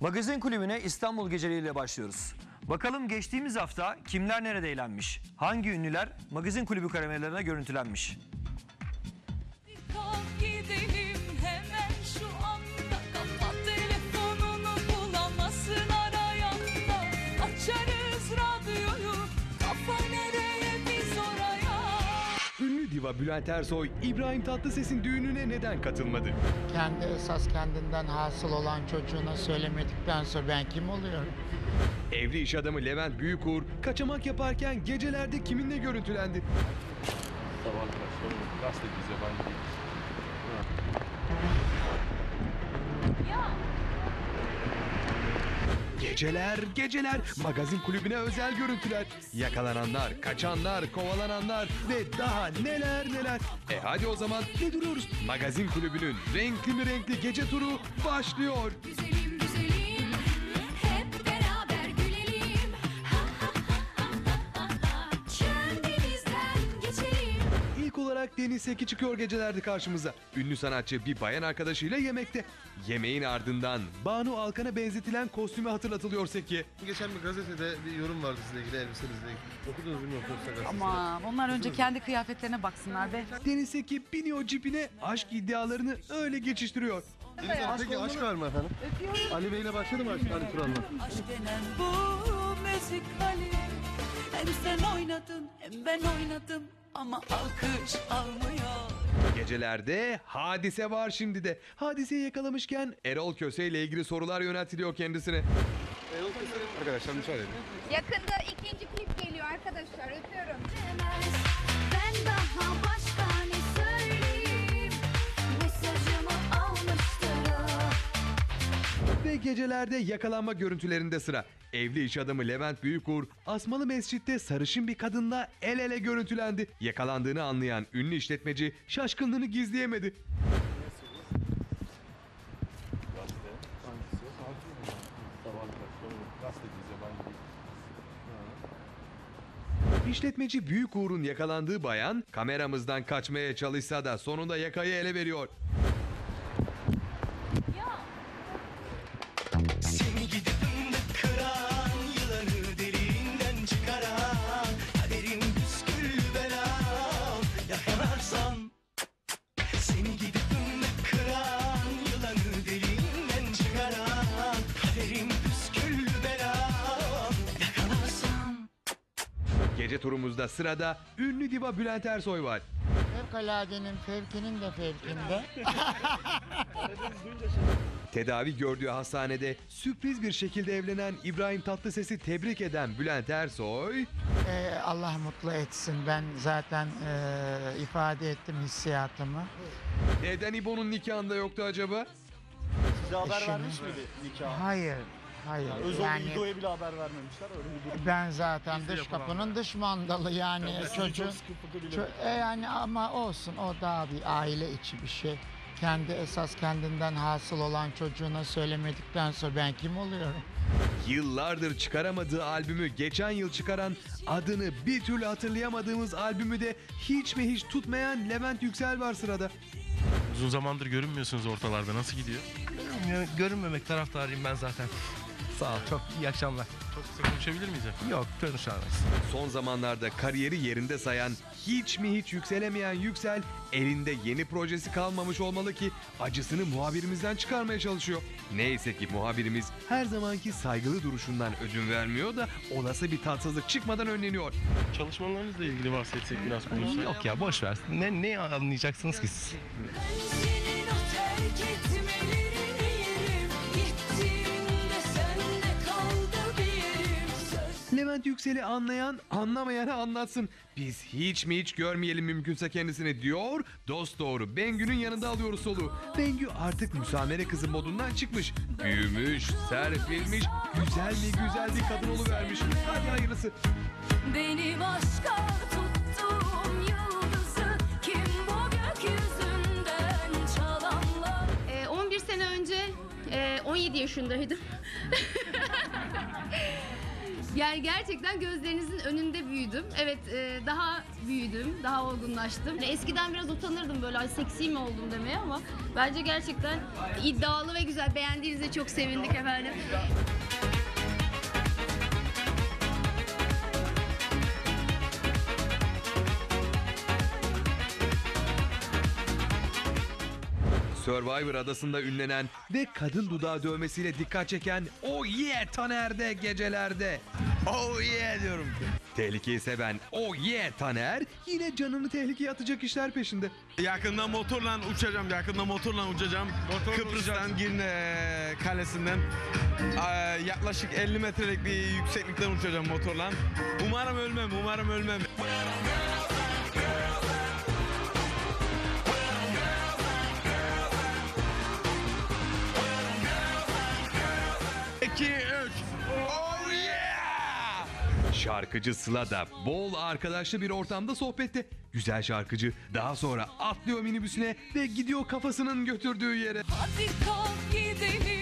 Magazin kulübüne İstanbul geceleriyle başlıyoruz. Bakalım geçtiğimiz hafta kimler nerede eğlenmiş? Hangi ünlüler magazin kulübü kameralarına görüntülenmiş? Diva Bülent Ersoy, İbrahim Tatlıses'in düğününe neden katılmadı? kendi esas kendinden hasıl olan çocuğuna söylemedikten sonra ben kim oluyorum? Evli iş adamı Levent Büyükur, kaçamak yaparken gecelerde kiminle görüntülendi? Sabah arkadaşlarım gazeteciyiz yabancı değiliz. Geceler, geceler, magazin kulübüne özel görüntüler. Yakalananlar, kaçanlar, kovalananlar ve daha neler neler. E hadi o zaman ne duruyoruz? Magazin kulübünün renkli renkli gece turu başlıyor. Güzelim olarak Deniz Seki çıkıyor gecelerde karşımıza. Ünlü sanatçı bir bayan arkadaşıyla yemekte. Yemeğin ardından Banu Alkan'a benzetilen kostümü hatırlatılıyor Seki'ye. Geçen bir gazetede bir yorum vardı sizle ilgili elbisenizle ilgili. Okudunuz mu yoksa? Ama onlar önce kendi kıyafetlerine baksınlar be. Deniz Seki biniyor cipine aşk iddialarını öyle geçiştiriyor. Deniz Hanım, peki aşk var mı efendim? Ali Bey ile başladı mı aşk Ali Turan'la? Aşk denen bu müzikali Hem sen oynadın hem ben oynadım Ama alkış almıyor Gecelerde hadise var şimdi de. Hadiseyi yakalamışken Erol Köse ile ilgili sorular yöneltiliyor kendisine. Arkadaşlar müsaade edin. Yakında ikinci klip geliyor arkadaşlar. Öpüyorum. Ben daha başka Ve gecelerde yakalanma görüntülerinde sıra. Evli iş adamı Levent Büyükur, Asmalı Mescid'de sarışın bir kadınla el ele görüntülendi. Yakalandığını anlayan ünlü işletmeci şaşkınlığını gizleyemedi. İşletmeci Büyük Uğur'un yakalandığı bayan kameramızdan kaçmaya çalışsa da sonunda yakayı ele veriyor. Gece turumuzda sırada ünlü diva Bülent Ersoy var. Fevkaladenin fevkinin de fevkinde. Tedavi gördüğü hastanede sürpriz bir şekilde evlenen İbrahim Tatlıses'i tebrik eden Bülent Ersoy, Ee, Allah mutlu etsin. Ben zaten ee, ifade ettim hissiyatımı. neden İbo'nun nikahında yoktu acaba? Size haber Eşimi. vermiş miydi nikah? Hayır, hayır. Özel Yani İdo'ya bile haber vermemişler öyle bir durum. ben zaten dış kapının dış mandalı yani çocuğun. Çok sıkı fıkı bile. Çö- e yani ama olsun o daha bir aile içi bir şey. Kendi esas kendinden hasıl olan çocuğuna söylemedikten sonra ben kim oluyorum? Yıllardır çıkaramadığı albümü geçen yıl çıkaran, adını bir türlü hatırlayamadığımız albümü de hiç mi hiç tutmayan Levent Yüksel var sırada. Uzun zamandır görünmüyorsunuz ortalarda. Nasıl gidiyor? Yani görünmemek taraftarıyım ben zaten. Sağ ol çok iyi akşamlar. Çok kısa konuşabilir miyiz efendim? Yok konuşamayız. Son zamanlarda kariyeri yerinde sayan, hiç mi hiç yükselemeyen Yüksel, elinde yeni projesi kalmamış olmalı ki acısını muhabirimizden çıkarmaya çalışıyor. Neyse ki muhabirimiz her zamanki saygılı duruşundan ödün vermiyor da olası bir tatsızlık çıkmadan önleniyor. Çalışmalarınızla ilgili bahsetsek biraz konuşsak. Yok ya boş ver. Ne, ne anlayacaksınız ki siz? Levent Yüksel'i anlayan anlamayana anlatsın. Biz hiç mi hiç görmeyelim mümkünse kendisini diyor. Dost doğru Bengü'nün yanında alıyoruz soluğu. Bengü artık müsamere kızı modundan çıkmış. Büyümüş, serpilmiş, güzel mi güzel bir kadın oluvermiş. Hadi hayırlısı. Benim aşka tuttuğum yıldızı Kim bu gökyüzünden çalanlar Ee, 11 sene önce e, 17 yaşındaydım. Yani gerçekten gözlerinizin önünde büyüdüm. Evet e, daha büyüdüm, daha olgunlaştım. Eskiden biraz utanırdım böyle ay seksi mi oldum demeye ama bence gerçekten iddialı ve güzel. Beğendiğinize çok sevindik efendim. Survivor adasında ünlenen ve kadın dudağı dövmesiyle dikkat çeken Oh Yeah Taner'de gecelerde. Oh Yeah diyorum. Tehlikeyi seven Oh Yeah Taner yine canını tehlikeye atacak işler peşinde. Yakında motorla uçacağım. Yakında motorla uçacağım. Kıbrıs'tan Girne kalesinden eee, yaklaşık 50 metrelik bir yükseklikten uçacağım motorla. Umarım ölmem. Umarım ölmem. İki, üç. Oh yeah! Şarkıcı Sıla da bol arkadaşlı bir ortamda sohbette. Güzel şarkıcı daha sonra atlıyor minibüsüne ve gidiyor kafasının götürdüğü yere. Hadi kalk gidelim